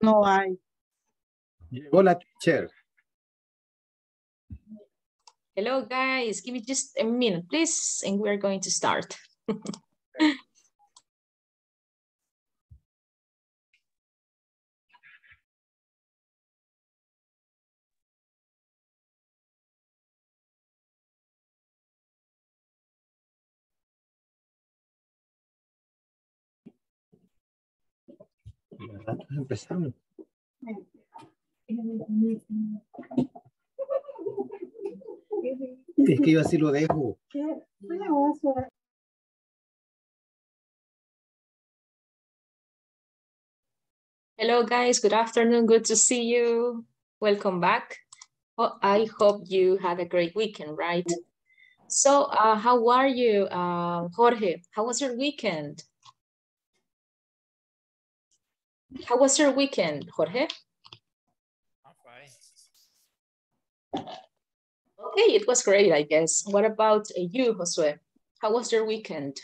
No hay. Llegó la teacher. Hello, guys. Give me just a minute, please, and we're going to start. Empezamos. Es que yo así lo dejo. Hello, guys. Good afternoon. Good to see you. Welcome back. Well, I hope you had a great weekend, right? So, uh, how are you, uh, Jorge? How was your weekend? How was your weekend, Jorge? Okay, it was great, I guess. What about uh, you, Josue? How was your weekend?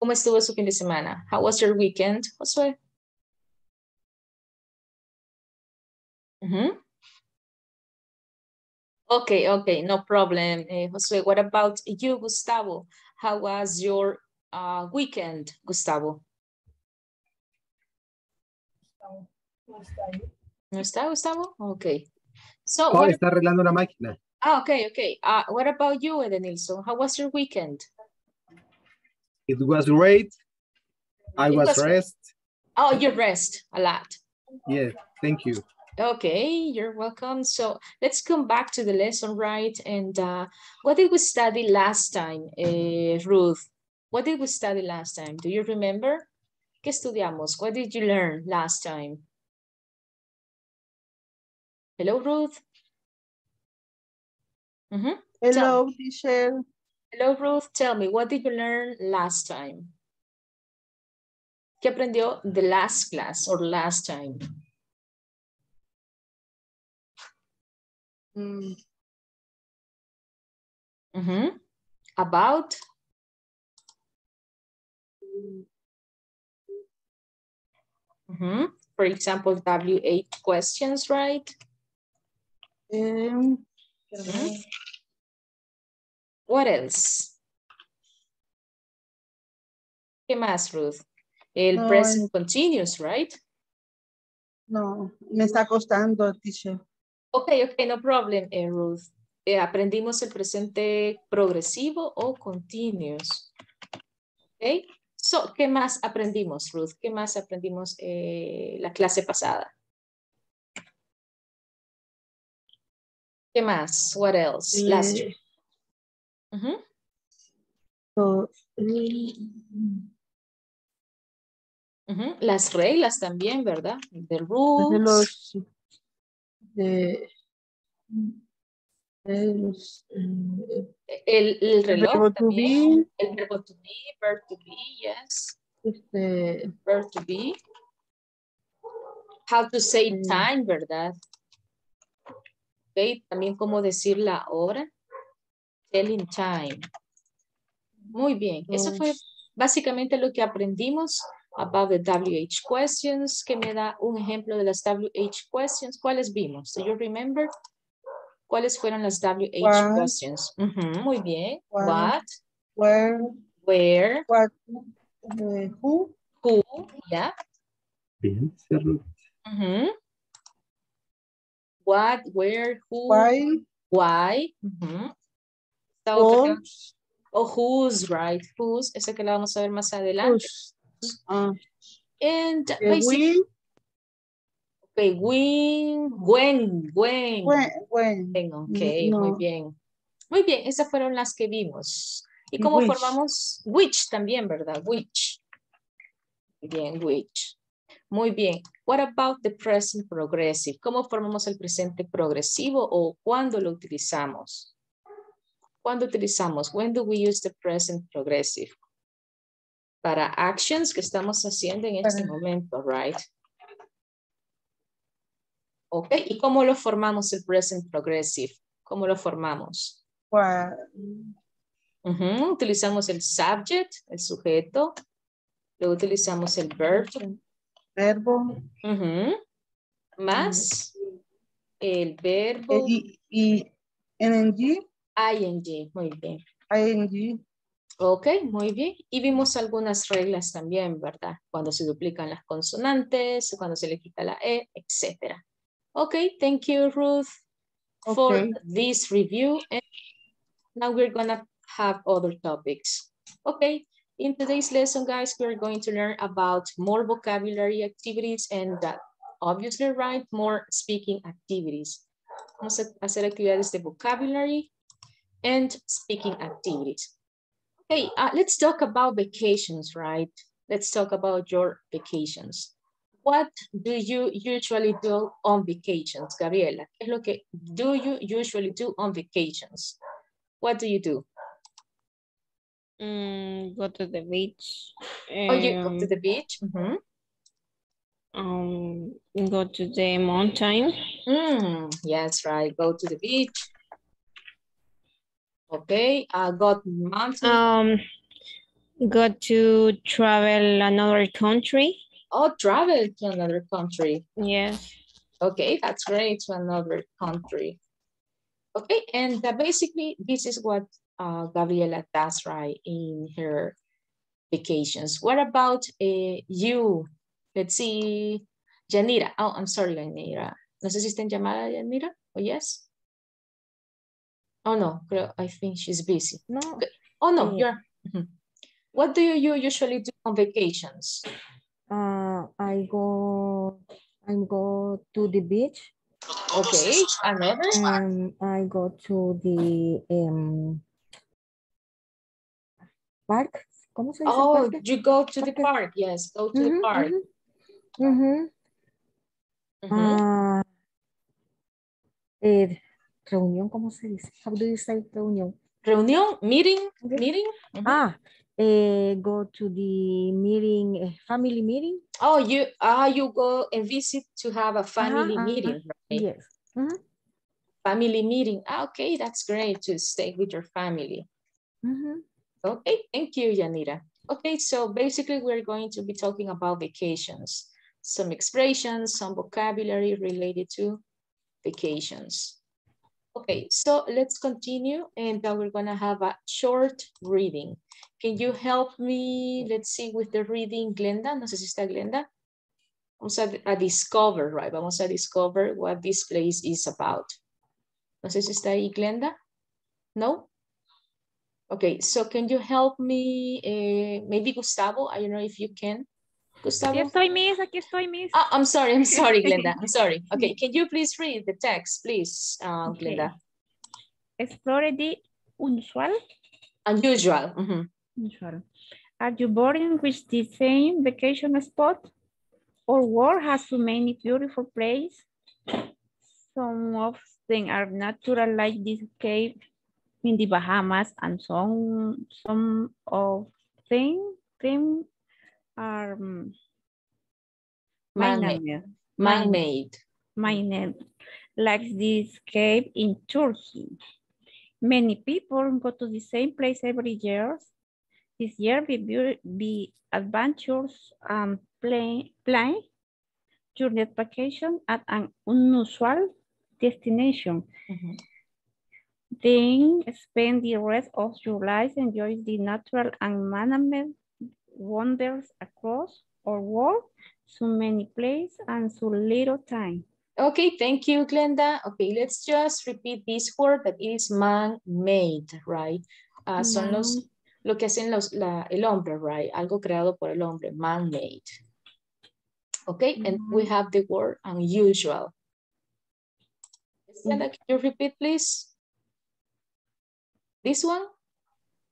¿Cómo estuvo su fin de semana? How was your weekend, Josue? Mhm. Okay, okay, no problem, eh, Josue. What about you, Gustavo? How was your uh, weekend, Gustavo? ¿No está, Gustavo? Okay. So, Oh, what está arreglando una máquina. Ah, okay, okay. Uh, what about you, Edenilson? How was your weekend? It was great. I was was- rest. Oh, you rest a lot. Yes, thank you. Okay, you're welcome. So let's come back to the lesson, right? And uh, what did we study last time, eh, Ruth? What did we study last time? Do you remember? ¿Qué estudiamos? What did you learn last time? Hello, Ruth? Mhm. Hello, teacher. Hello, Ruth. Tell me, what did you learn last time? ¿Qué aprendió the last class or last time? Mm, Mhm. About? Mhm. For example, WH questions, right? em, Mhm. What else? ¿Qué más, Ruth? El No, present continuous, right? No, me está costando, teacher. Ok, ok, no problem, eh, Ruth. Eh, aprendimos el presente progresivo o continuous. Ok, so, ¿qué más aprendimos, Ruth? ¿Qué más aprendimos eh, la clase pasada? ¿Qué más? What else? Last Eh, so, mm, Ujú, Las reglas también, ¿verdad? The de rules. los de, de los, eh, El, el reloj verbo to también. El verbo to be, verb to be, yes. este, Verb to be. How to say Mm. time, ¿verdad? Ok, también cómo decir la hora. Telling time. Muy bien. Eso fue los- básicamente lo que aprendimos about the WH questions, que me da un ejemplo de las WH questions. ¿Cuáles vimos? Do you remember? ¿Cuáles fueron las WH What? questions? Muy bien. What? What? where, Where? what, eh, who, Who? Yeah. Bien, Cerro. Ujú. What? Where? Who? why, Why? Ujú. Esta otra que- whose, O whose, right? Whose, esa que la vamos a ver más adelante. whose. Ah, And eh, basically, okay, when, when, when. when, when, Bien, ok, muy bien. Muy bien, esas fueron las que vimos. ¿Y cómo Which. formamos? Which también, ¿verdad? Which. Bien, which. Muy bien. What about the present progressive? ¿Cómo formamos el presente progresivo o cuándo lo utilizamos? ¿Cuándo utilizamos? When do we use the present progressive? Para actions que estamos haciendo en este momento, right? Ok, ¿y cómo lo formamos el present progressive? ¿Cómo lo formamos? Utilizamos el subject, el sujeto, Luego utilizamos el verb. verbo. Más el verbo y, y ing, ing. Muy bien. ing, Ok, muy bien. Y vimos algunas reglas también, ¿verdad? Cuando se duplican las consonantes, cuando se le quita la E, etc. Ok, thank you, Ruth, for this review. And now we're gonna have other topics. Okay, in today's lesson, guys, we're going to learn about more vocabulary activities and that obviously, right, more speaking activities. Vamos a hacer actividades de vocabulary and speaking activities. Okay, uh, let's talk about vacations, right? Let's talk about your vacations. What do you usually do on vacations, Gabriela? ¿Qué es lo que do you usually do on vacations? What do you do? Mm, go to the beach. Oh, you go to um, the beach? Mhm. um, go to the mountain. Mm, yes, right. Go to the beach. Okay, uh, got mountain. Um, go to travel another country. oh, travel to another country. Yes. Okay, that's great to another country. Okay, and uh, basically this is what uh, Gabriela does right in her vacations. What about uh, you? Let's see, Janira. Oh, I'm sorry, Janira. No sé si está en llamada, Yanira. Oh, yes? Oh, no, I think she's busy. No. Oh, no, Eh. you're. mhm. What do you usually do on vacations? Uh, I go, I go to the beach Okay, another? and I go to the um, park. ¿Cómo se dice Oh, parque? you go to the park. Yes, go to the Ujú, park. ujú, ujú. Mhm. Ah, eh, reunión, ¿cómo se dice? How do you say reunión? Reunión, meeting, Okay. meeting. Ah, eh, go to the meeting, eh, family meeting. Oh, you ah you go and visit to have a family ajá. meeting, right? Yes. Mhm, Family meeting. Ah, okay, that's great to stay with your family. ujú. Okay, thank you, Yanira. Okay, so basically we're going to be talking about vacations, some expressions, some vocabulary related to vacations. Okay, so let's continue and we're gonna have a short reading. Can you help me, let's see, with the reading, Glenda? No sé si está Glenda. Vamos a, a discover, right? Vamos a discover what this place is about. No sé si está ahí, Glenda. No? Okay, so can you help me, eh, maybe Gustavo, I don't know if you can. Gustavo? Aquí estoy, Miss, aquí estoy, Miss. Ah, I'm sorry, I'm sorry, Glenda, I'm sorry. Okay, can you please read the text, please, uh, Okay. Glenda? Explore the unusual. Unusual, mhm. unusual. Are you boring with the same vacation spot? Our world has so many beautiful places. Some of them are natural like this cave in the Bahamas and some, some of them, them are um, Man-made. man-made. Man-made. like this cave in Turkey. Many people go to the same place every year. This year, we be, be adventures and play, plan your next vacation at an unusual destination. Mhm. Then spend the rest of your life enjoying the natural and man-made wonders across our world. So many places and so little time. Okay, thank you, Glenda. Okay, let's just repeat this word that is man-made, right? Ah, son los, lo que hacen los, la, el hombre, right? Algo creado por el hombre, man-made. Okay, and we have the word unusual. Glenda, can you repeat, please? This one?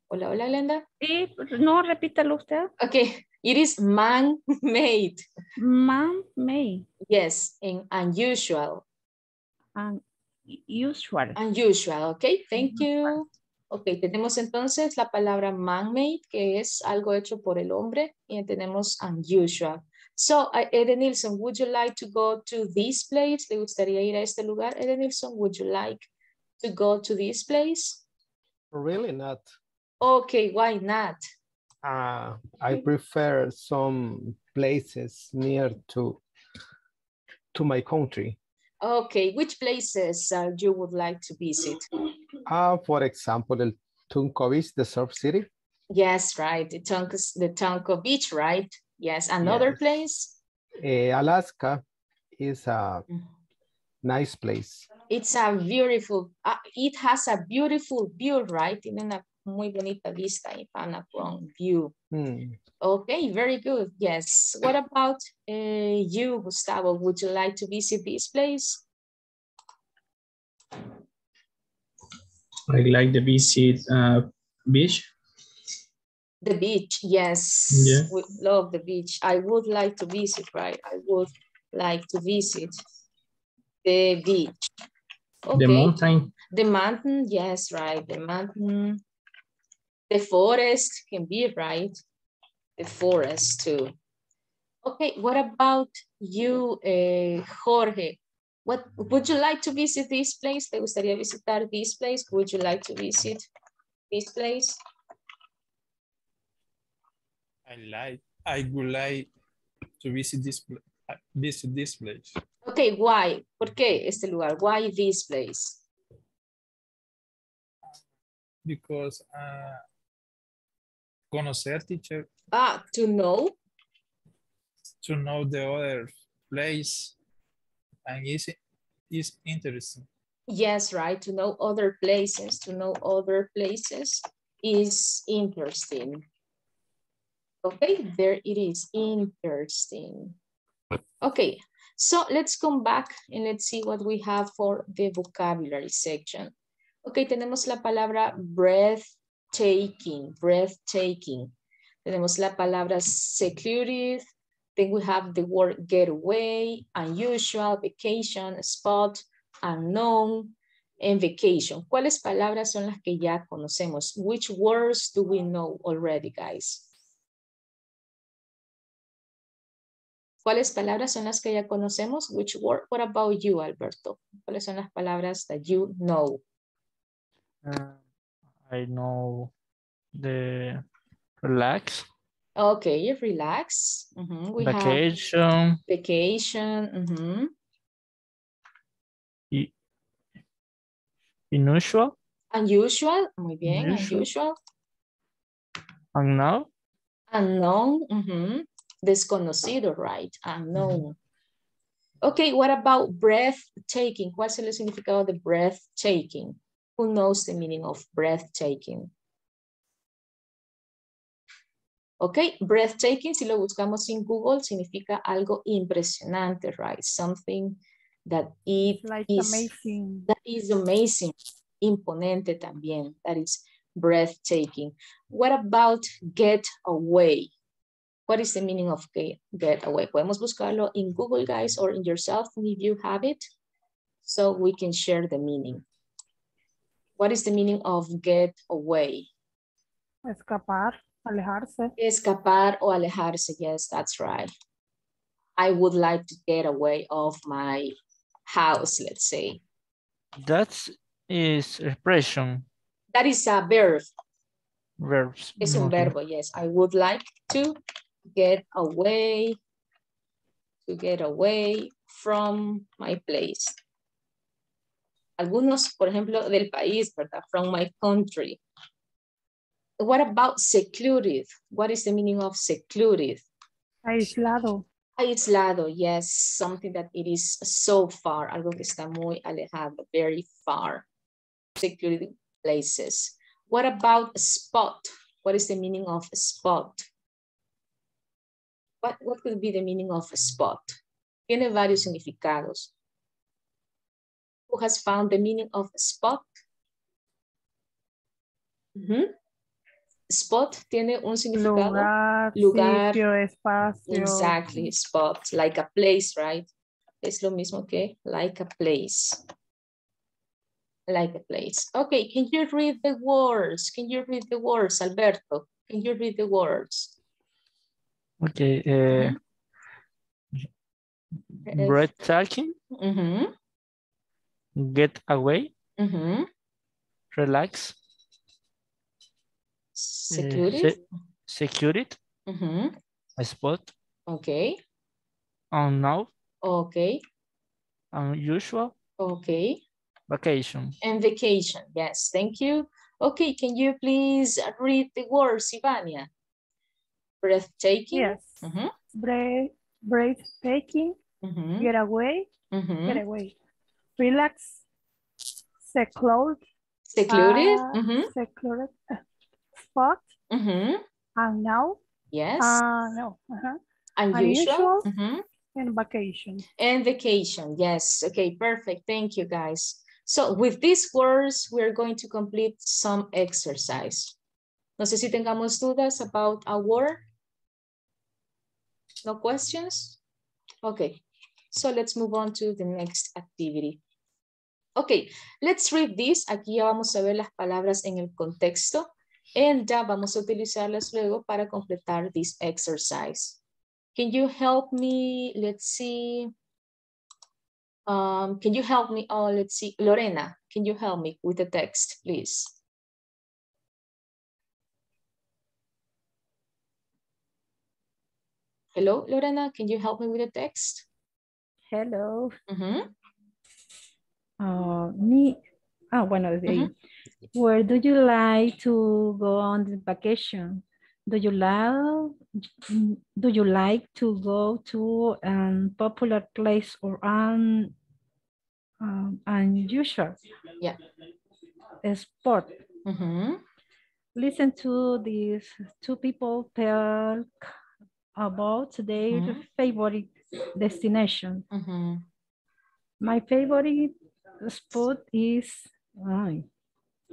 Hola, hola, Glenda. Sí, no, repítalo usted. Okay, it is man-made. Man-made Yes, and unusual. and usual. Unusual, ok, thank you. Ok, tenemos entonces la palabra man-made, que es algo hecho por el hombre, y tenemos unusual. So, Eden Nilsson, would you like to go to this place? ¿Le gustaría ir a este lugar? Eden Nilsson, would you like to go to this place? Really not. Okay, why not? Uh, I prefer some places near to to my country. Okay, which places uh, you would like to visit? Uh, for example, el Tuncovis, the surf city. Yes, right. The Tunco, the Tunco Beach, right? Yes. Another Yes. place? Eh, Alaska is a Mm. nice place. It's a beautiful, uh, it has a beautiful view, right? Tiene una muy bonita vista y Panapong view. Hmm. Okay, very good. Yes. What about uh, you, Gustavo? Would you like to visit this place? I like to visit uh, beach. The beach, yes. Yeah. We love the beach. I would like to visit, right? I would like to visit the beach. The mountain. the mountain, yes, right, the mountain. The forest can be right, the forest too. Okay, what about you, eh, Jorge? What, would you like to visit this place? ¿Te gustaría visitar this place? Would you like to visit this place? I like, I would like to visit this, uh, visit this place. Okay, why? ¿Por qué este lugar? Why this place? Because uh, conocer teacher, Ah, to know. to know the other place and is, is interesting. Yes, right. To know other places, to know other places is interesting. Okay, there it is, interesting. Okay, so let's come back and let's see what we have for the vocabulary section. Okay, tenemos la palabra breathtaking, breathtaking. Tenemos la palabra secluded, then we have the word getaway, unusual, vacation, spot, unknown, and vacation. ¿Cuáles palabras son las que ya conocemos? Which words do we know already, guys? ¿Cuáles palabras son las que ya conocemos? Which word? What about you, Alberto? ¿Cuáles son las palabras that you know? Uh, I know the relax, Okay, relax. Mhm, We have vacation, vacation. mhm. i- unusual, Unusual. Muy bien, Unusual. unusual. unknown, Unknown, ujú. desconocido, right? Unknown. Okay, what about breathtaking? ¿Cuál es el significado de breathtaking? Who knows the meaning of breathtaking? Ok, breathtaking, si lo buscamos en Google, significa algo impresionante, right? Something that it Like is- amazing. that is amazing, imponente también. That is breathtaking. What about get away? What is the meaning of get, get away? Podemos buscarlo in Google, guys, or in yourself if you have it, so we can share the meaning. What is the meaning of get away? Escapar, alejarse. Escapar o alejarse. Yes, that's right. I would like to get away of my house, let's say. that is expression, That is a verb. verbs. Es un mm, okay. verbo, yes. I would like to get away, to get away from my place. Algunos, por ejemplo, del país, ¿verdad? From my country. What about secluded? What is the meaning of secluded? Aislado. Aislado, yes, something that it is so far, algo que está muy alejado, very far. Secluded places. What about a spot? What is the meaning of a spot? What, what could be the meaning of a spot? Tiene varios significados. Who has found the meaning of a spot? Ujú. Spot tiene un significado. Lugar, Lugar. sitio, espacio. Exactly, spot, like a place, right? Es lo mismo que like a place. Like a place. Okay, can you read the words? Can you read the words, Alberto? Can you read the words? Okay, uh, Eh, breathtaking, mhm, get away, mhm. relax, Secluded? se- Secured, Ujú, spot, Ok, On now. ok, unusual, ok. vacation. And vacation, yes, thank you. Okay, can you please read the words, Ivania? Breathtaking. Yes. Mhm, Break, breathtaking, mhm, get away, mhm. get away. Relax, secluded, Secluded. ah, mhm, secluded, uh, spot, mhm, and now, Yes. uh, no, uh-huh, Unusual. unusual. mhm. and vacation. And vacation, yes. Okay, perfect. Thank you, guys. So with these words, we're going to complete some exercise. No sé si tengamos dudas about a word. No questions? Okay, so let's move on to the next activity. Okay, let's read this. Aquí ya vamos a ver las palabras en el contexto. And ya vamos a utilizarlas luego para completar this exercise. Can you help me? Let's see. Um, can you help me? Oh, let's see. Lorena, can you help me with the text, please? Hello, Lorena, can you help me with the text? Hello. Mhm. Uh, me, ah, bueno, desde ahí. Ujú. Where do you like to go on the vacation? Do you like, do you like to go to a popular place or an um, unusual Yeah. sport? Mhm. Listen to these two people talk about their Mhm. favorite destination. Mhm. My favorite spot is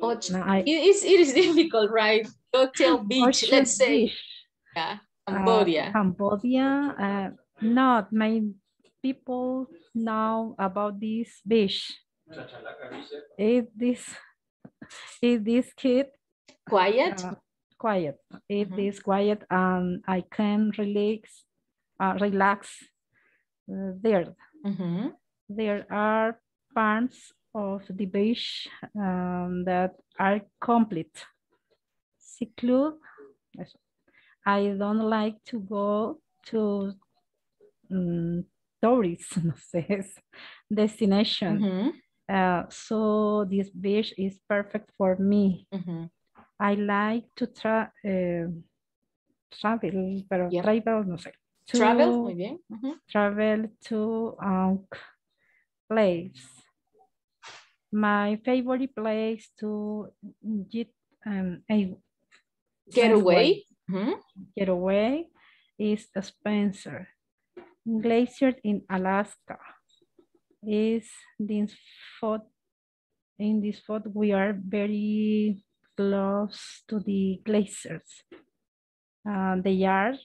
Och- no, I, It is, it is difficult, right? Hotel beach, Ocean let's say. Beach, Yeah, uh, Cambodia. Cambodia. uh, not my people know about this beach. Is this is this kid Quiet. uh, quiet? It Mhm. is quiet and I can relax uh, relax uh, there. Mhm. There are parts of the beach um, that are complete. Seclude. I don't like to go to um, tourist no sé, destination. Mhm. Uh, so this beach is perfect for me. Mhm. I like to tra eh, travel, pero Yep. travel, no sé. Travel, to muy bien. Ujú. travel to a place. My favorite place to get um, a Get away. Mhm. get away is Spencer. Glacier in Alaska. Is this in this spot we are very close to the glaciers. Uh, they are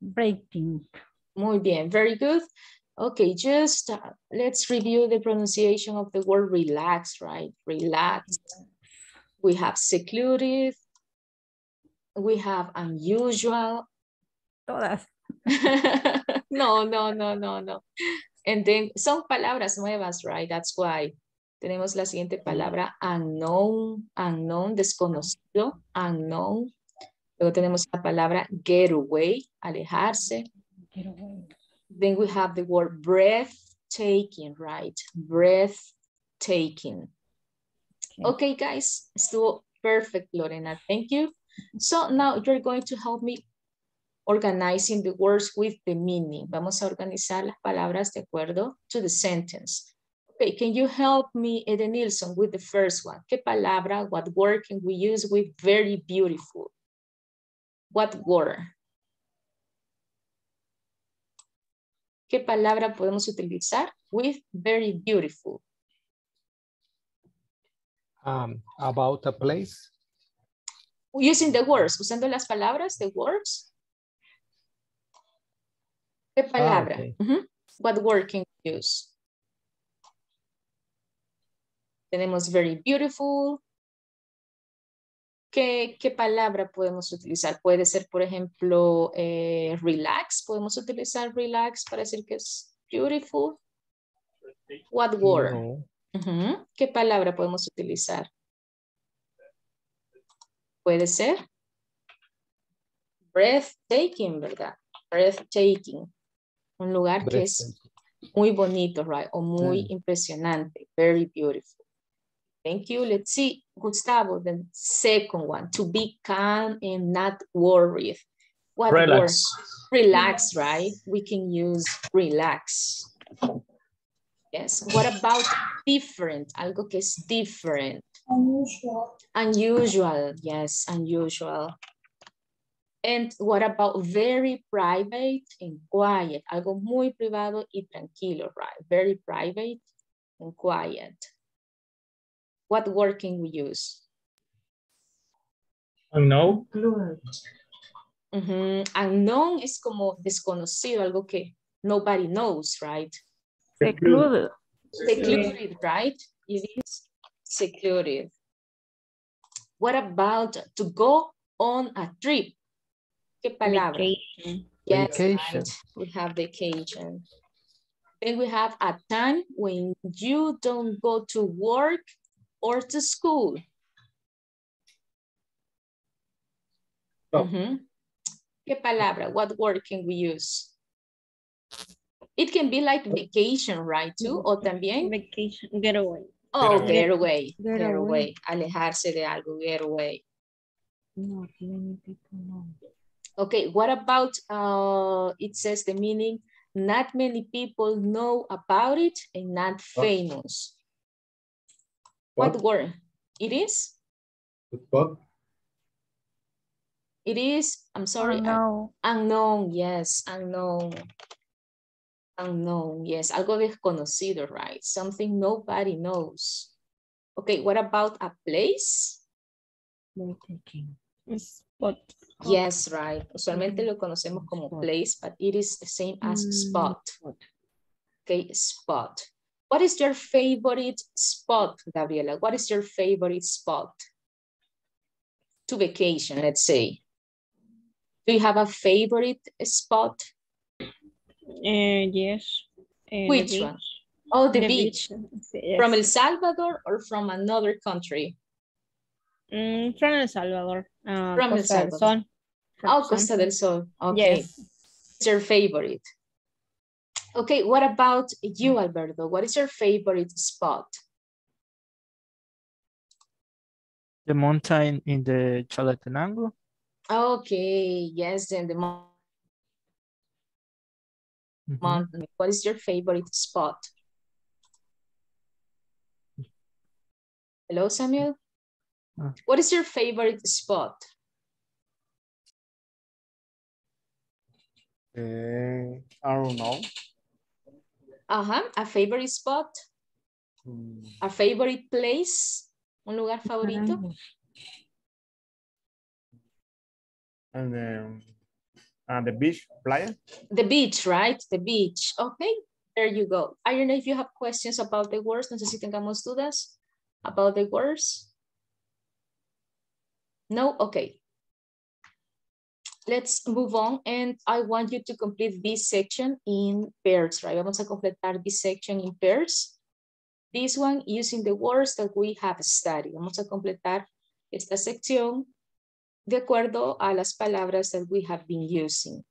breaking. Muy bien, very good. Okay, just uh, let's review the pronunciation of the word relax, right? Relax. We have secluded. We have unusual. Todas. no, no, no, no, no. And then son palabras nuevas, right? That's why. Tenemos la siguiente palabra unknown, unknown, desconocido, unknown. Luego tenemos la palabra getaway, alejarse. Get away. Then we have the word breathtaking, right? Breathtaking. Okay, guys, estuvo perfect, Lorena. Thank you. So now you're going to help me organizing the words with the meaning. Vamos a organizar las palabras de acuerdo to the sentence. Okay, can you help me, Edenilson, with the first one? ¿Qué palabra, what word can we use with very beautiful? What word? ¿Qué palabra podemos utilizar with very beautiful? Um, about a place. Using the words, usando las palabras, the words. ¿Qué palabra? okay. Ujú. What word can we use? Tenemos very beautiful. ¿Qué, qué palabra podemos utilizar? Puede ser, por ejemplo, eh, relax. Podemos utilizar relax para decir que es beautiful. What word? No. ¿Qué palabra podemos utilizar? Puede ser breathtaking, ¿verdad? Breathtaking. Un lugar que es muy bonito, right? O muy impresionante. Very beautiful. Thank you. Let's see, Gustavo, the second one, to be calm and not worried. What word? Relax. Relax, right? We can use relax. Yes. What about different? Algo que es different. Unusual. Unusual, yes, unusual. And what about very private and quiet? Algo muy privado y tranquilo, right? Very private and quiet. What word can we use? Unknown. Ujú, Unknown es como desconocido, algo que nobody knows, right? Secluded. Secluded, right? It is secluded. What about to go on a trip? ¿Qué palabra? Vacation. Yes, Vacation. right. We have vacation. Then we have a time when you don't go to work or to school. Stop. Ujú. ¿Qué palabra? What word can we use? It can be like vacation, right, too? O también, Vacation. Getaway. oh, Getaway. get away, Get get away. away, alejarse de algo, get away. No, many people know. Okay, what about, uh, it says the meaning, not many people know about it and not famous. What What? word? It is? What? It is, I'm sorry, uh, no. unknown, yes, unknown. Unknown, yes, algo desconocido, right? Something nobody knows. Okay, what about a place? Breathtaking. Spot. Yes, right. Usualmente Ujú. lo conocemos como place, but it is the same as Mm, spot. spot. Okay, spot. What is your favorite spot, Gabriela? What is your favorite spot? To vacation, let's say. Do you have a favorite spot? Uh, yes. Uh, Which one? Oh, the, The beach. Yes. From El Salvador or from another country? Mm, from El Salvador. Uh, From El Costa del Salvador. Sol. for Oh, Costa del. Sol. Okay. Yes. It's your favorite. Okay, what about you, Alberto? What is your favorite spot? The mountain in the Chalatenango. Okay, yes, then the mo- Mhm. mountain. What is your favorite spot? Hello, Samuel? Ah. What is your favorite spot? Eh, I don't know. Ajá, a favorite spot, a favorite place, un lugar favorito. And then, and the beach, playa. The beach, right? The beach. Okay, there you go. I don't know if you have questions about the words. No sé si tengamos dudas about the words. No? Okay. Let's move on and I want you to complete this section in pairs, right? Vamos a completar this section in pairs. This one using the words that we have studied. Vamos a completar esta sección de acuerdo a las palabras that we have been using.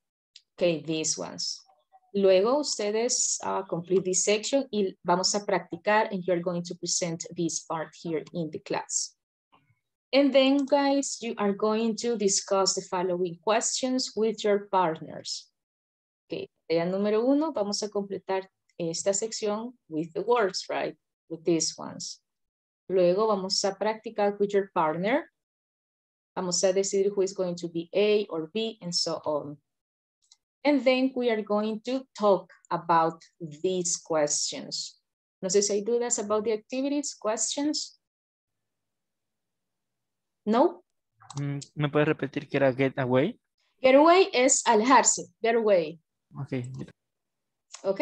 Okay, these ones. Luego ustedes uh, complete this section y vamos a practicar and you're going to present this part here in the class. And then guys, you are going to discuss the following questions with your partners. Okay, tarea número uno, vamos a completar esta sección with the words, right? With these ones. Luego vamos a practicar with your partner. Vamos a decidir who is going to be A or B and so on. And then we are going to talk about these questions. No sé si hay dudas about the activities, questions? No? Mm, ¿Me puedes repetir que era get away? Getaway es alejarse, getaway, Ok. ¿ok?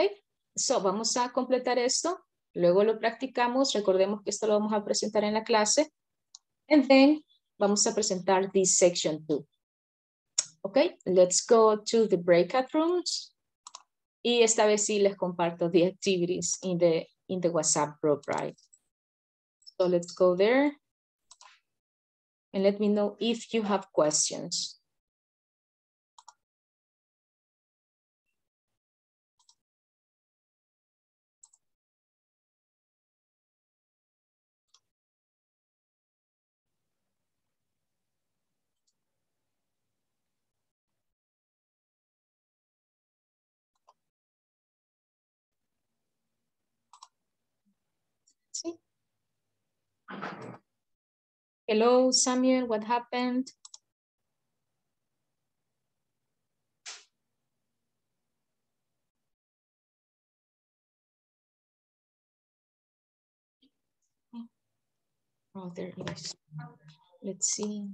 So, vamos a completar esto, luego lo practicamos, recordemos que esto lo vamos a presentar en la clase, and then vamos a presentar this section too. Okay, let's go to the breakout rooms. Y esta vez sí les comparto the activities in the, in the WhatsApp group, right? So let's go there. and let me know if you have questions. Hello, Samuel, what happened? Oh, there it is. Let's see.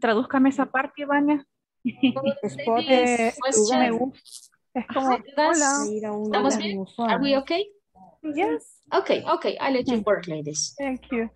Tradúzcame esa parte, Ivania. Spot es gusta. Es como, Ajá, ¿estás- hola. ¿Estamos bien? Are we okay? Yes, Okay, okay, I'll let you work, ladies. thank you.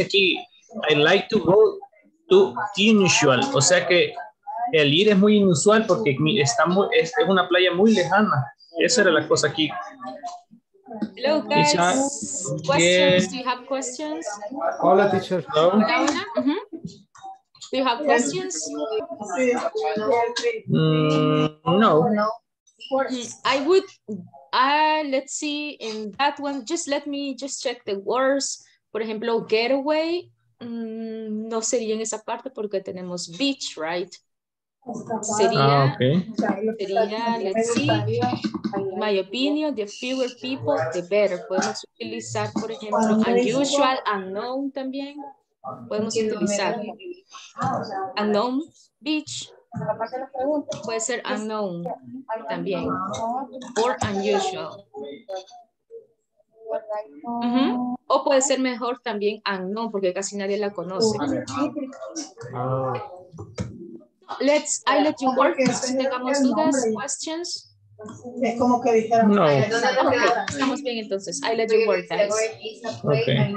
Aquí, I like to go to unusual, o sea que el ir es muy inusual porque está muy- es, es una playa muy lejana. Esa era la cosa aquí. Hello, guys. Questions? yeah. Do you have questions? Hola, teacher. Hola, hola. Mhm. Do you have questions? Mm, no. Mm, I would, uh, let's see, in that one, just let me just check the words. Por ejemplo, getaway, mm, no sería en esa parte porque tenemos beach, right? Sería, Ah, sería, let's see, my opinion, the fewer people, the better. Podemos utilizar, por ejemplo, unusual, unknown también. Podemos utilizar unknown beach. Puede ser unknown también. Or unusual. Ujú. O puede ser mejor también unknown porque casi nadie la conoce. Let's, I let you work. Si tengamos dudas, questions. Es como que dijeron. No. Ok, estamos bien entonces. I let you work, guys. Okay.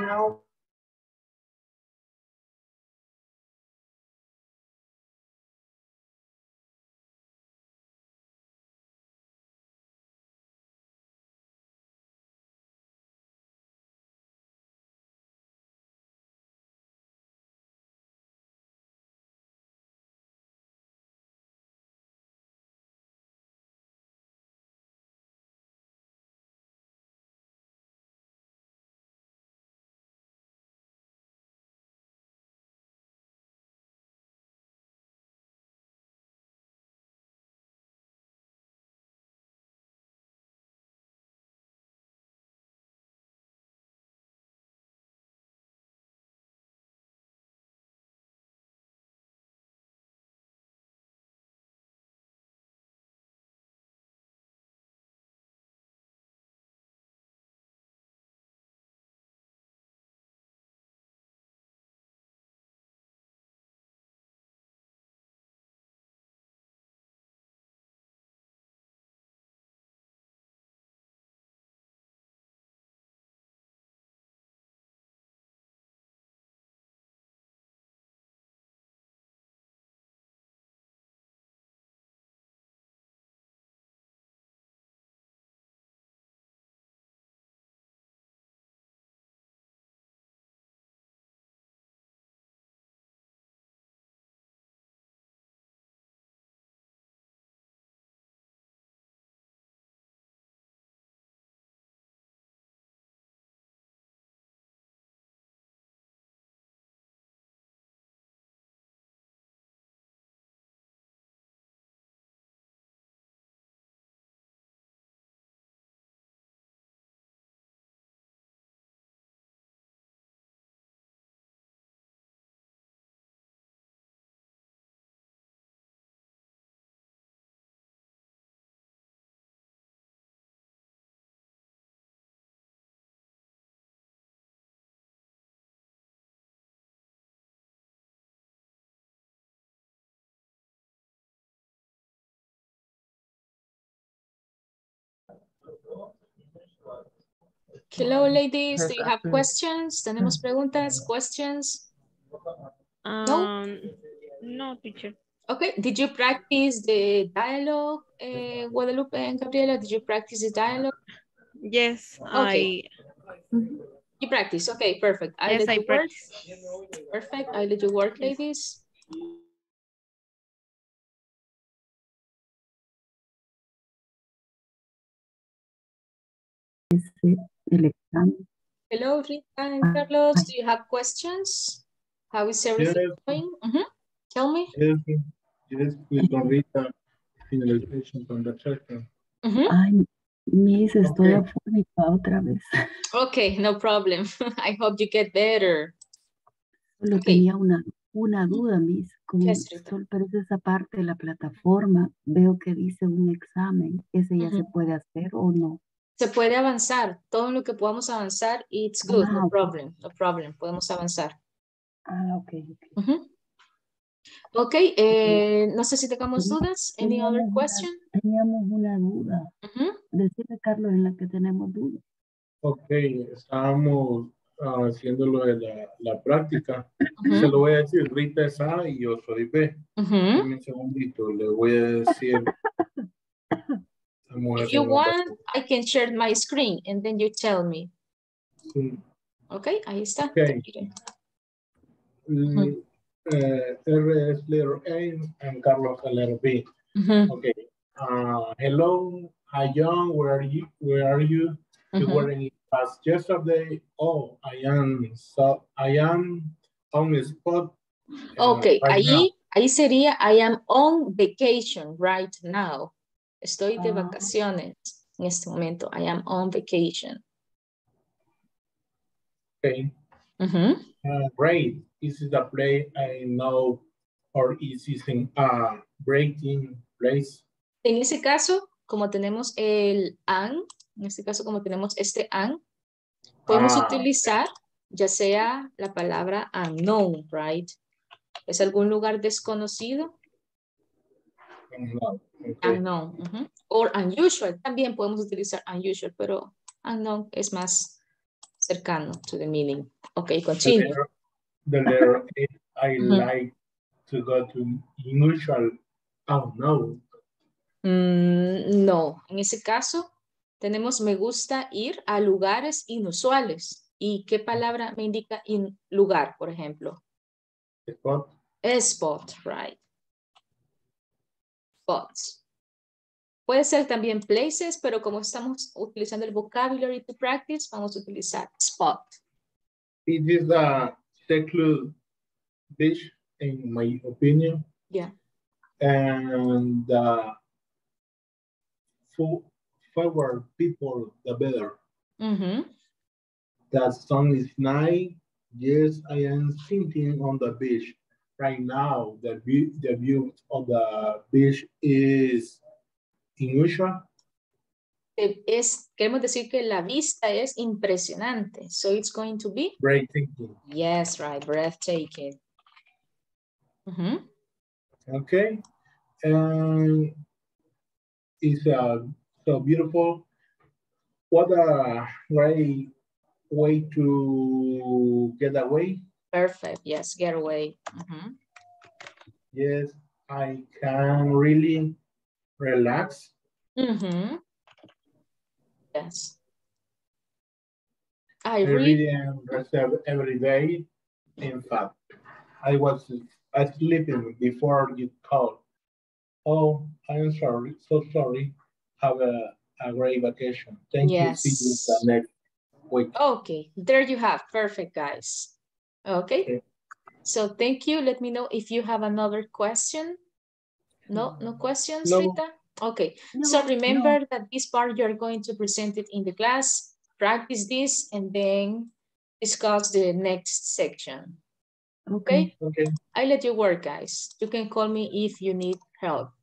Hello, ladies. Do you have questions? ¿Tenemos preguntas? Questions? Um, no, teacher. Okay. Did you practice the dialogue, uh, Guadalupe and Gabriela? Did you practice the dialogue? Yes, Okay. You practice. Okay, perfect. I Yes, let I you work. Perfect. I let you work, ladies. Hello, Rita and Carlos. Do you have questions? How is everything Yes. going? Mhm. Tell me. Yes, yes, with Rita, finalization from the chapter. Mhm. Ay, Miss, estoy Ok. afónica otra vez. Okay, no problem. I hope you get better. Solo Ok. tenía una, una duda, Miss. Como Yes, sol- pero es esa parte de la plataforma, veo que dice un examen. ¿Ese ya se Ujú. puede hacer o no? Se puede avanzar. Todo lo que podamos avanzar, it's good. Ah, No problem. No problem. Podemos avanzar. Ah, ok, ok. Ujú. Ok, eh, no sé si tengamos dudas. Any other teníamos una- question? Teníamos una duda. Ujú. Decirle, Carlos, en la que tenemos duda. Ok, estábamos ah, haciendo lo de la, la práctica. Ujú. Se lo voy a decir, Rita es A y yo soy B. Un segundito, le voy a decir. If you want, I can share my screen and then you tell me. Sí. Ok, ahí está. Ok. Mm, R es letter A and Carlos letter B. Ujú. Okay. Uh, hello, hi John, where are you? Where are you? You Ujú. were in class yesterday. Oh, I am so I am on the spot. uh, Ok, right now. ahí, ahí sería I am on vacation right now. Estoy de Ah. vacaciones en este momento. I am on vacation. Okay. Ujú. Uh, great. This is a play I know, or is this in a breaking place? En ese caso, como tenemos el an, en este caso como tenemos este an, podemos Ah, utilizar ya sea la palabra unknown, right? ¿Es algún lugar desconocido? No. Okay. Unknown. ujú. Or unusual, también podemos utilizar unusual, pero unknown es más cercano to the meaning. Ok, The continue. letter, the letter I like to go to unusual. Oh no. Mm, no, en ese caso tenemos me gusta ir a lugares inusuales. ¿Y qué palabra me indica in- lugar, por ejemplo? Spot. Spot, right. Spots. Puede ser también places, pero como estamos utilizando el vocabulary to practice, vamos a utilizar spot. It is a secluded beach, in my opinion, Yeah. and uh, for fewer people, the better. Ujú. That sun is nice. Yes, I am sitting on the beach right now. The view, the view of the beach is unusual. Eh, Es, queremos decir que la vista es impresionante. So it's going to be, Breathtaking. yes, right, breathtaking. Ujú. Okay, and it's uh, so beautiful. What a great way to get away. Perfect, yes, get away. Ujú. Mm-hmm. Yes, I can really relax. Ujú. Yes. I I read, really am reserved every day. In fact, I was sleeping before you called. Oh, I'm sorry, so sorry. Have a, a great vacation. Thank you. See you Yes. the next week. okay, there you have, perfect, guys. Okay, Okay. so thank you. Let me know if you have another question. No, no questions, No. Rita? Okay, so remember that this part you're going to present it in the class, practice this, and then discuss the next section. Okay, Okay. I let you work, guys. You can call me if you need help.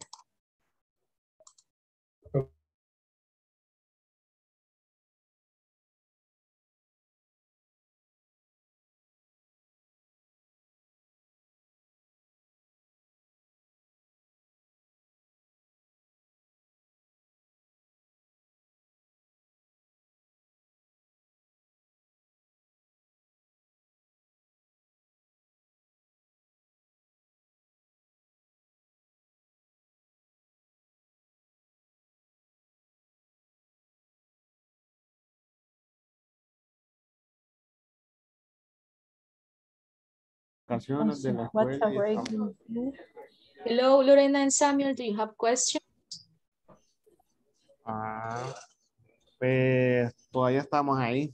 Vacaciones de la What's escuela? Hello, Lorena and Samuel, do you have questions? Ah, pues todavía estamos ahí.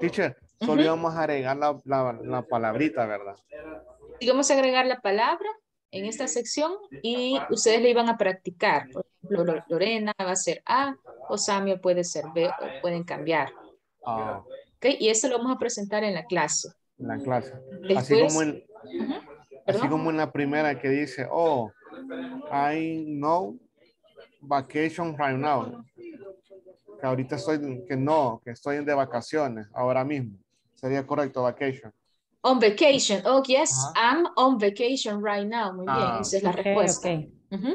Teacher, solo Ujú. íbamos a agregar la, la, la palabrita, ¿verdad? Y vamos a agregar la palabra en esta sección y ustedes le iban a practicar. Por ejemplo, Lo- Lorena va a ser A o Samuel puede ser B o pueden cambiar. Ah, ¿ok? Y eso lo vamos a presentar en la clase. En la clase. Así Después, como en, así como en la primera que dice, oh, I know vacation right now. Que ahorita estoy, que no, que estoy de vacaciones ahora mismo. Sería correcto, vacation. On vacation. Oh, yes, I'm on vacation right now. Muy bien, Ah, esa es la ok, respuesta. ok. Ujú,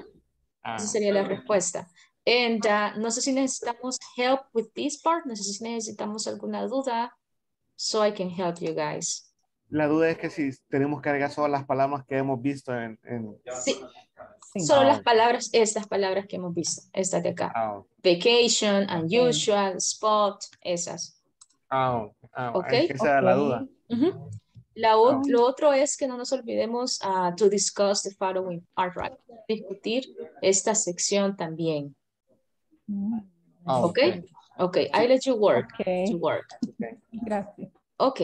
Ah, Esa sería la respuesta. And uh, no sé si necesitamos help with this part, no sé si necesitamos alguna duda so I can help you guys. La duda es que si tenemos que agregar solo las palabras que hemos visto en... en... Sí. Solo Ah, las palabras, estas palabras que hemos visto, estas de acá. Ok. Vacation, unusual, spot, esas. Ah, ok. Ah, Ok. es que esa era la duda. Ujú. La o- Lo otro es que no nos olvidemos ah, to discuss the following right? Discutir esta sección también. Ok. Ok, I let you work. Ok. To work. Gracias. Ok.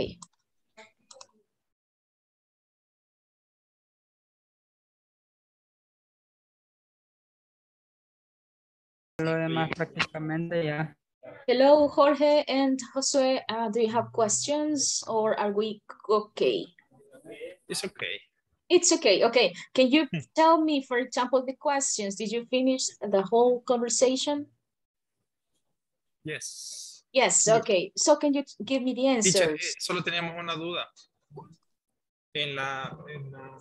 Lo demás prácticamente ya. Hello, Jorge and Josue. Uh, do you have questions or are we okay? It's okay. It's okay. Okay. Can you tell me, for example, the questions? Did you finish the whole conversation? Yes. Yes. Okay. So can you give me the answers? eh, solo teníamos una duda. En la, en la-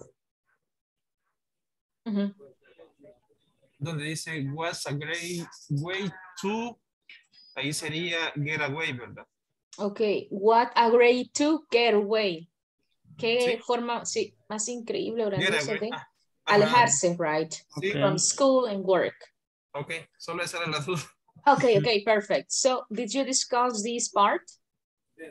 Ujú. donde dice was a great way to, ahí sería get away, ¿verdad? Okay. What a great to get away. Qué Sí. forma sí, más increíble, away. de Ah, alejarse, right? Sí. From school and work. Ok, solo esa era la duda. Okay, okay, perfect. So did you discuss this part?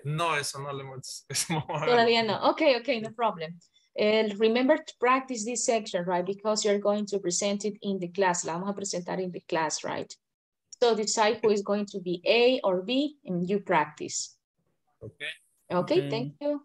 No, eso no lo hemos... eso no hemos Todavía no. Okay, okay, no problem. Eh, remember to practice this section, right? Because you're going to present it in the class. La vamos a presentar in the class, right? So decide who is going to be A or B and you practice. Ok. Okay, Okay. thank you.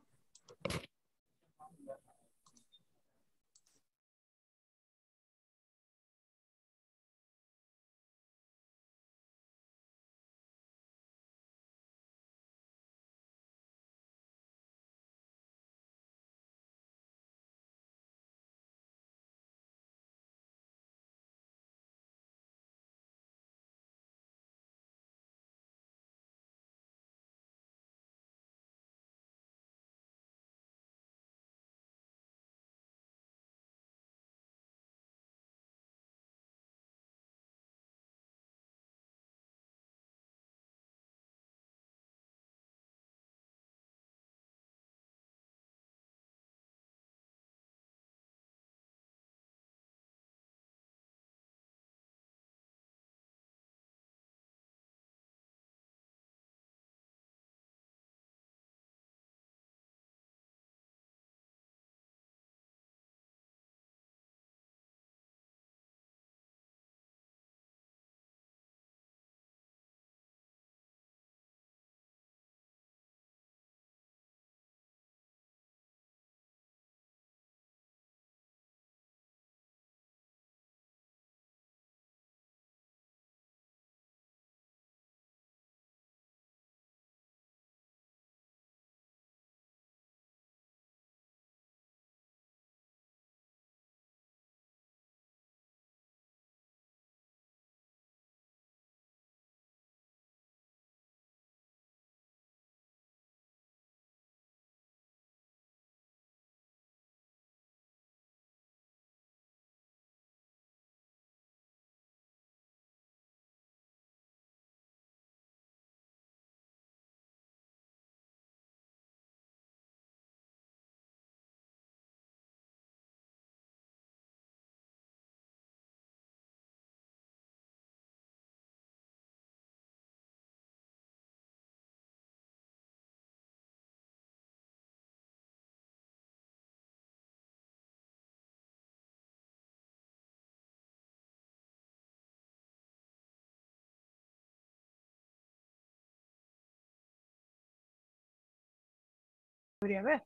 Podría ver.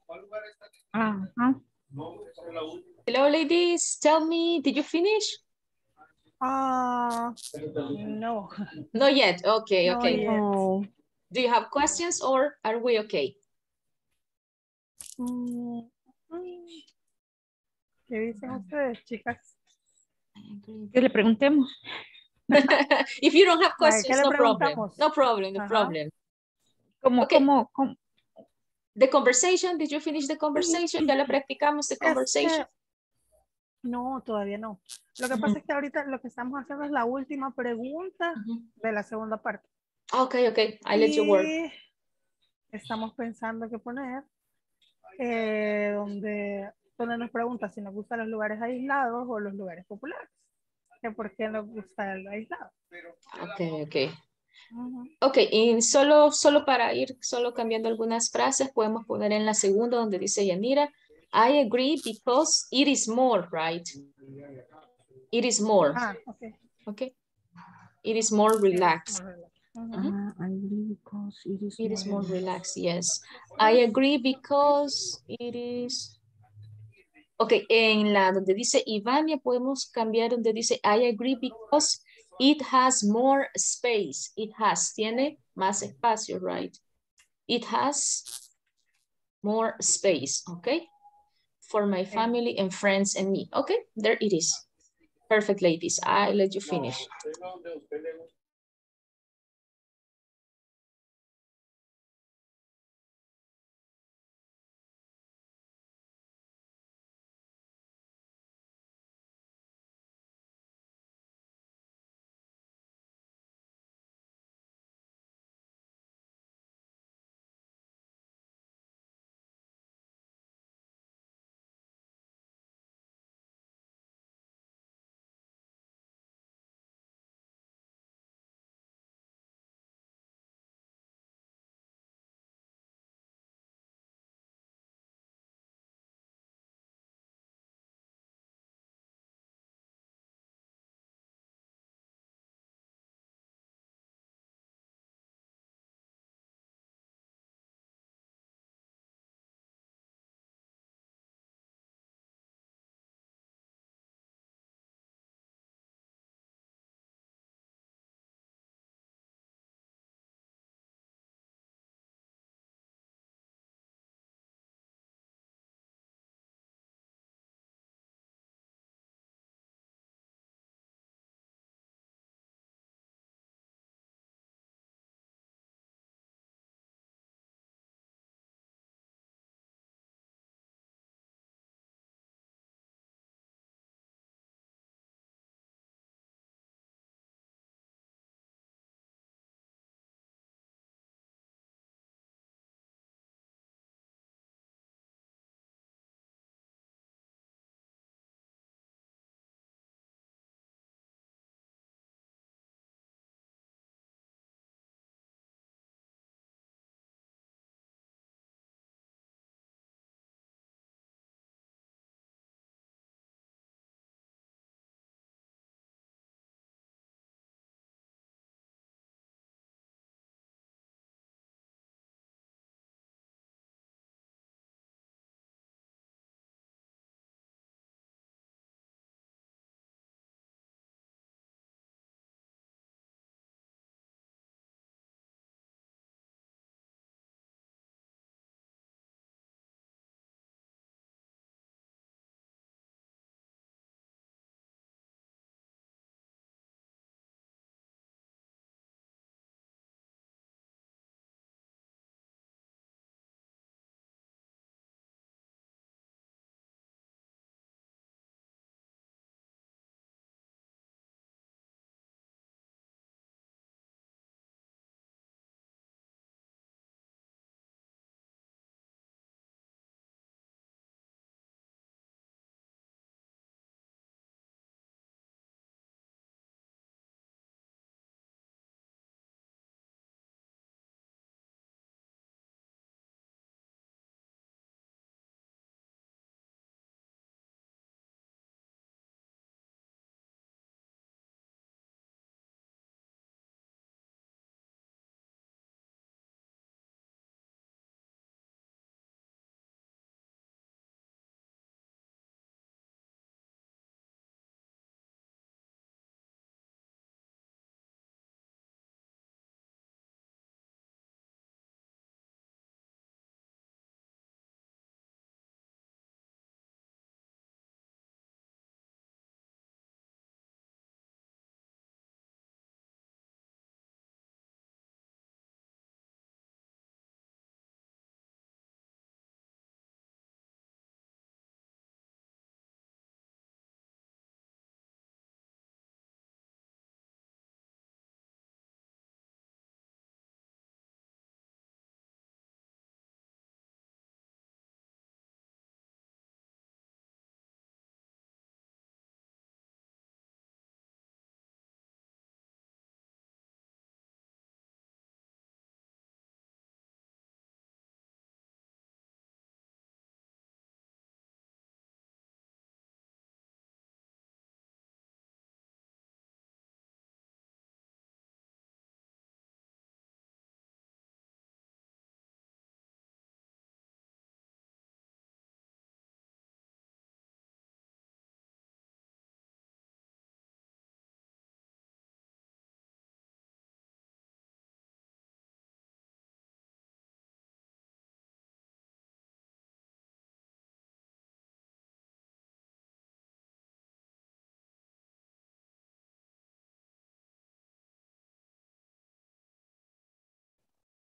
Hello, ladies. Tell me, did you finish? Ah, no. Not yet. Okay, Not okay. yet. Oh, Do you have questions or are we okay? Mm. ¿Qué dicen ustedes, chicas? Que le preguntemos. if you don't have Ay, ¿qué questions, no problem. No problem, no Ajá. problem. Como, Okay. como, como, The conversation, did you finish the conversation? Ya la practicamos, the conversation. que- No, todavía no. Lo que pasa es que ahorita lo que estamos haciendo es la última pregunta Ujú. de la segunda parte. Okay, okay, I let you work. Estamos pensando que poner eh, donde, donde nos pregunta si nos gustan los lugares aislados o los lugares populares. Que por qué nos gusta el aislado. Ok, ok. Ok, y solo, solo para ir solo cambiando algunas frases, podemos poner en la segunda donde dice Yanira, I agree because it is more, right? It is more. Ah, ok. Okay. It is more relaxed. Ah, I agree because it is It is more more- relaxed, yes. I agree because it is. Ok, en la donde dice Ivania podemos cambiar donde dice I agree because it has more space. It has, tiene más espacio, right? It has more space, okay? For my family and friends and me. Okay, there it is. Perfect, ladies. I let you finish.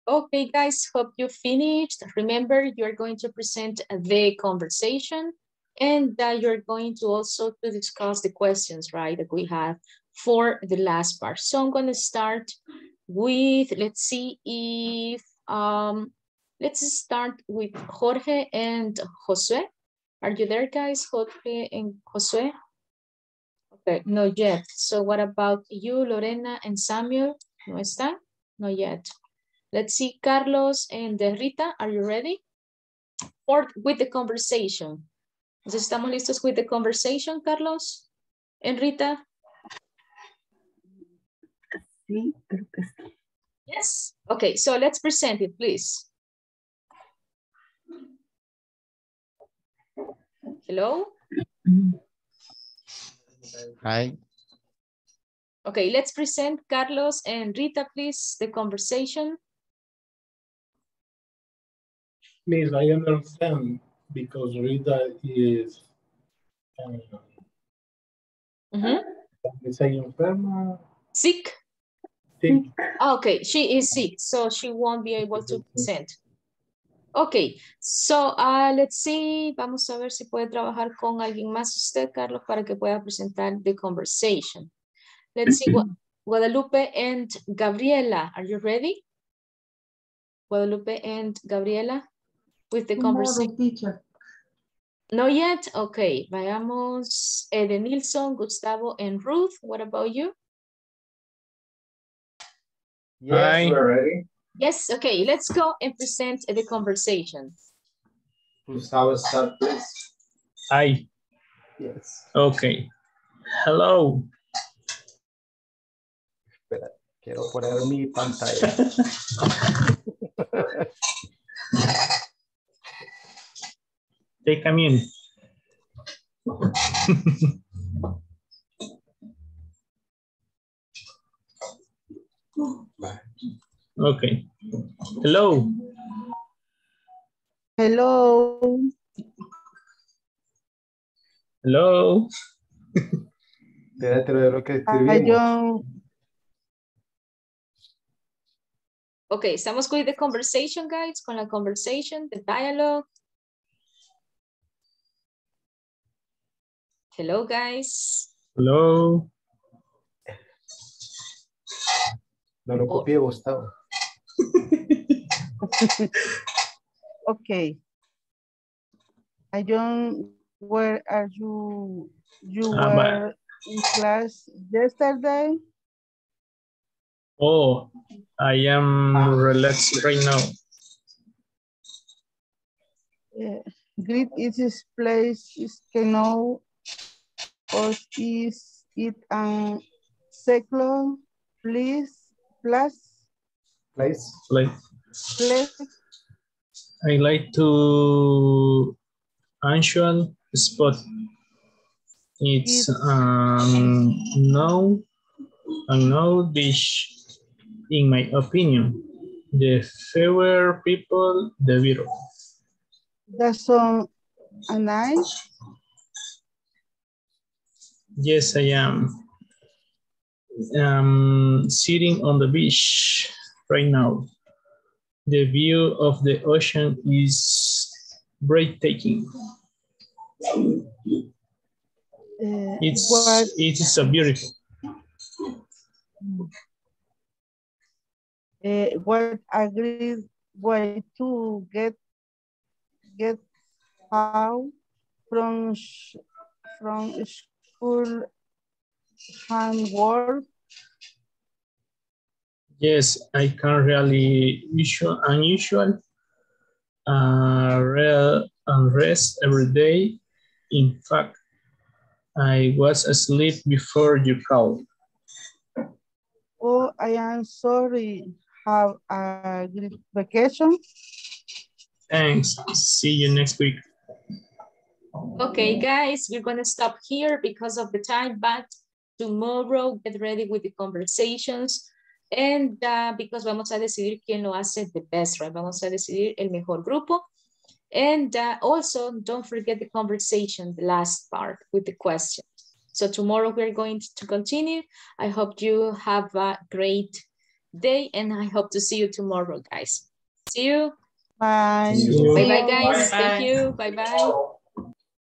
Okay, guys, hope you finished. Remember, you're going to present the conversation and that you're going to also to discuss the questions, right, that we have for the last part. So I'm going to start with, let's see if, um, let's start with Jorge and Josue. Are you there, guys, Jorge and Josue? Okay, not yet. So what about you, Lorena and Samuel? No está? Not yet. Let's see, Carlos and Rita, are you ready? Or with the conversation. ¿Estamos listos with the conversation, Carlos? ¿En Rita? Sí, creo que sí. Yes. Okay, so let's present it, please. Hello? Hi. Okay, let's present Carlos and Rita, please, the conversation. Miss, I understand because Rita is um, Mhm. say enferma. Sick? Sick. Okay, she is sick, so she won't be able to present. Okay, so uh, let's see, vamos a ver si puede trabajar con alguien más usted, Carlos, para que pueda presentar the conversation. Let's see, Gua- Guadalupe and Gabriela, are you ready? Guadalupe and Gabriela with the conversation. teacher. No yet? Okay, vayamos. Edenilson, Gustavo, and Ruth, what about you? Yes, Hi. ready. Yes, okay, let's go and present the conversation. Gustavo, start please. Hi. Yes. Okay. Hello. Espera, quiero poner mi pantalla. Take a minute. Okay. Hello. Hello. Hello. Espérate de lo que escribimos. Okay, estamos con the conversation, guys, con la conversation, the dialogue. Hello, guys. Hello. No lo copié, Gustavo. okay. I don't, where are you, you Ah, were vale. in class yesterday? Oh, I am relaxed right now. Yeah. Greet is this place is Keno or is it an secular please plus Place. Like place I like to unusual spot. It's um no unknown dish in my opinion. The fewer people, the better. that's on a nice Yes, I am. Um, sitting on the beach right now. The view of the ocean is breathtaking. uh, It's what it is so beautiful. uh, what agreed way to get get out from from school handwork Yes, I can really usual unusual. Uh, real unrest every day. In fact, I was asleep before you called. Oh, I am sorry. Have a great vacation. Thanks. See you next week. Okay, guys, we're gonna stop here because of the time, but tomorrow get ready with the conversations. And uh, because vamos a decidir quién lo hace the best, right? Vamos a decidir el mejor grupo. And uh, also, don't forget the conversation, the last part with the questions. So tomorrow we're going to continue. I hope you have a great day and I hope to see you tomorrow, guys. See you. Bye. Bye bye, guys. Thank you. Bye bye.